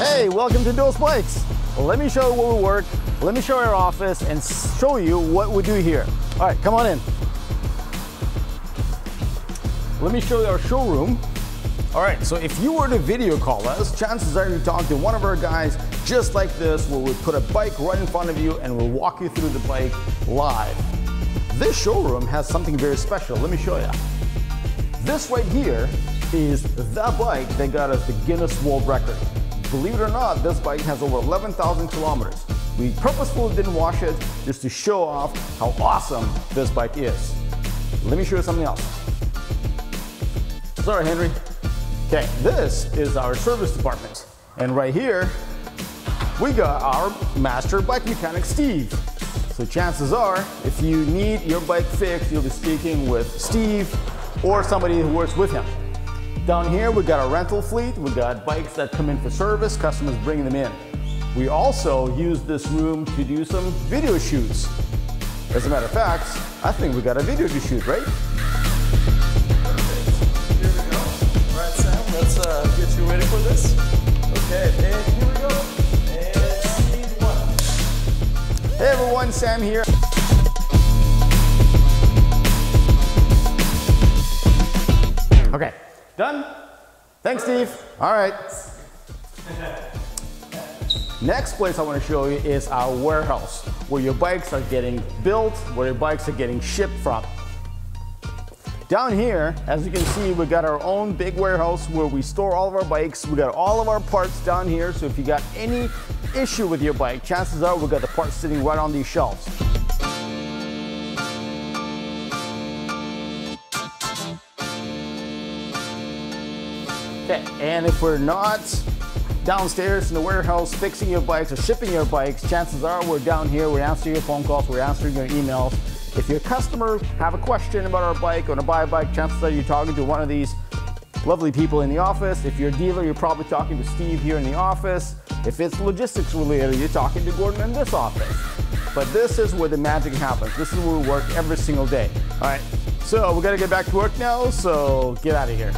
Hey, welcome to DOST Bikes. Let me show you where we work, let me show our office, and show you what we do here. All right, come on in. Let me show you our showroom. All right, so if you were to video call us, chances are you talk to one of our guys just like this, where we put a bike right in front of you and we'll walk you through the bike live. This showroom has something very special. Let me show you. This right here is the bike that got us the Guinness World Record. Believe it or not, this bike has over 11,000 kilometers. We purposefully didn't wash it just to show off how awesome this bike is. Let me show you something else. Sorry, Henry. Okay, this is our service department. And right here, we got our master bike mechanic, Steve. So chances are, if you need your bike fixed, you'll be speaking with Steve or somebody who works with him. Down here, we've got a rental fleet. We've got bikes that come in for service, customers bringing them in. We also use this room to do some video shoots. As a matter of fact, I think we got a video to shoot, right? Here we go. All right, Sam, let's uh, get you ready for this. Okay, and here we go. And scene one. Hey everyone, Sam here. Done? Thanks, Steve. All right. Next place I want to show you is our warehouse, where your bikes are getting built, where your bikes are getting shipped from. Down here, as you can see, we got our own big warehouse where we store all of our bikes. We got all of our parts down here, so if you got any issue with your bike, chances are we got the parts sitting right on these shelves. And if we're not downstairs in the warehouse fixing your bikes or shipping your bikes, chances are we're down here, we're answering your phone calls, we're answering your emails. If your customers have a question about our bike or to buy a bike, chances are you're talking to one of these lovely people in the office. If you're a dealer, you're probably talking to Steve here in the office. If it's logistics related, you're talking to Gordon in this office. But this is where the magic happens. This is where we work every single day. All right, so we gotta get back to work now, so get out of here.